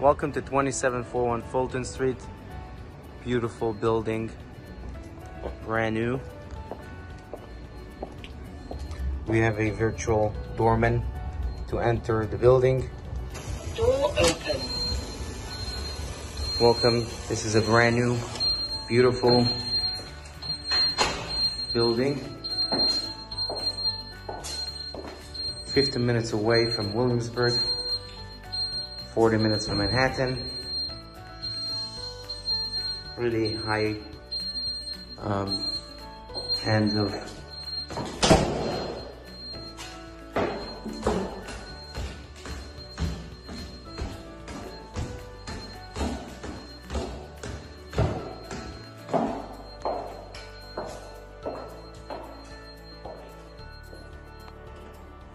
Welcome to 2741 Fulton Street. Beautiful building, brand new. We have a virtual doorman to enter the building. Door open. Welcome. This is a brand new, beautiful building. 15 minutes away from Williamsburg, 40 minutes from Manhattan. Really high um, end of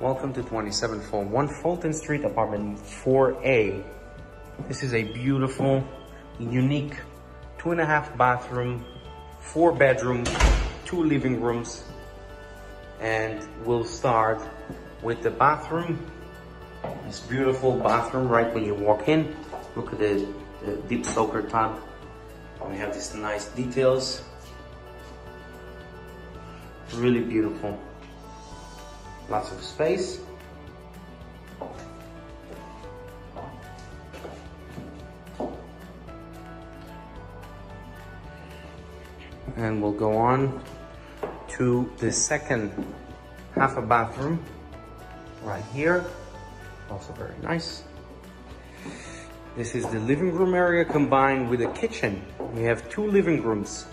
Welcome to 2741 Fulton Street, apartment 4A. This is a beautiful, unique two and a half bathroom, four bedroom, two living rooms. And we'll start with the bathroom. This beautiful bathroom right when you walk in. Look at the, the deep soaker tub. We have these nice details. Really beautiful lots of space. And we'll go on to the second half a bathroom right here. Also very nice. This is the living room area combined with a kitchen. We have two living rooms.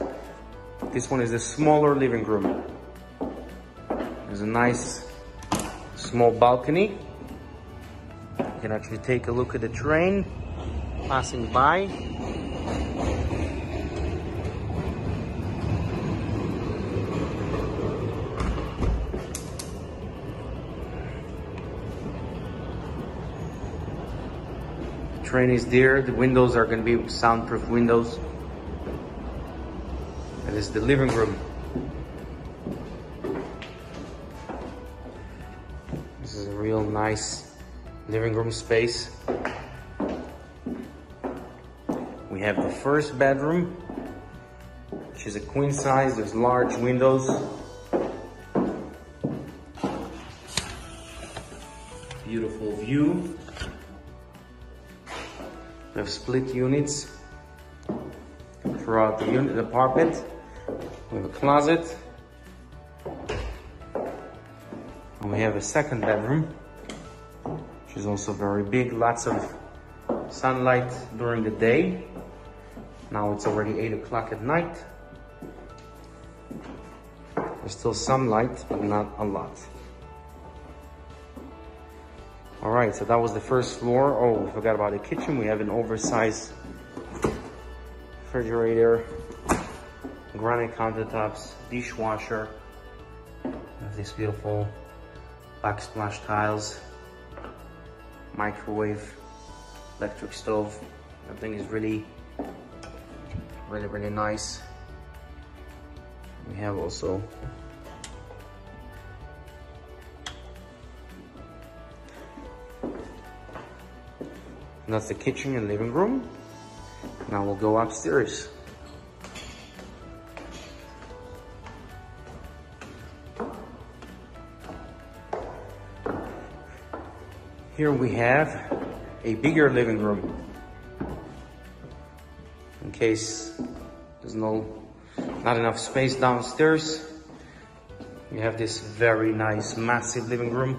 This one is a smaller living room. There's a nice small balcony. You can actually take a look at the train passing by. The train is there. The windows are going to be soundproof windows. And this is the living room. Real nice living room space. We have the first bedroom, which is a queen size. There's large windows. Beautiful view. We have split units throughout the unit apartment. We have a closet. And we have a second bedroom, is also very big, lots of sunlight during the day. Now it's already eight o'clock at night. There's still some light, but not a lot. All right, so that was the first floor. Oh, we forgot about the kitchen. We have an oversized refrigerator, granite countertops, dishwasher. This beautiful backsplash tiles, microwave, electric stove. Everything is really, really, really nice. We have also that's the kitchen and living room. Now we'll go upstairs. Here we have a bigger living room. In case there's no, not enough space downstairs, we have this very nice, massive living room.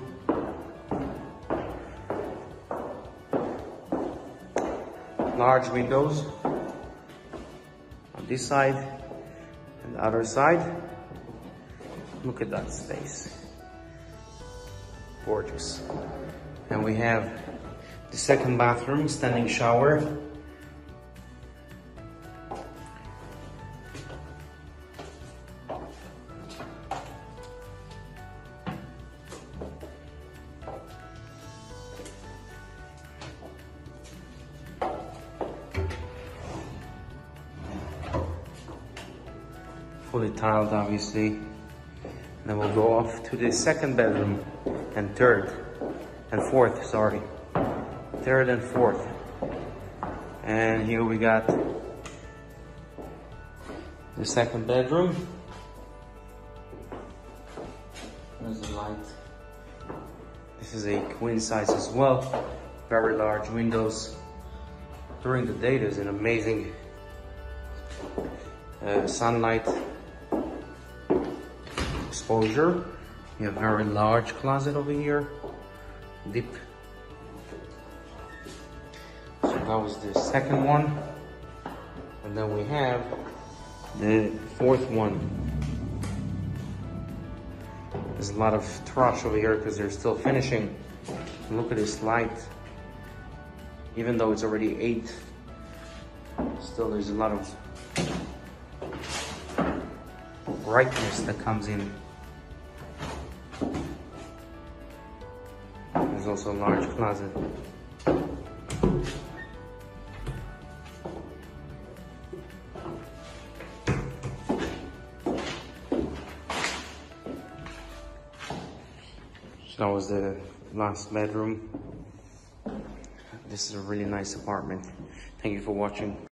Large windows on this side and the other side. Look at that space. Gorgeous. And we have the second bathroom, standing shower. Fully tiled, obviously. And Then we'll go off to the second bedroom and third and fourth, sorry. Third and fourth. And here we got the second bedroom. There's the light. This is a queen size as well. Very large windows. During the day, there's an amazing uh, sunlight exposure. You have very large closet over here. Deep. So that was the second one. And then we have the fourth one. There's a lot of trash over here because they're still finishing. Look at this light. Even though it's already eight, still there's a lot of brightness that comes in. Also a large closet. So that was the last bedroom. This is a really nice apartment. Thank you for watching.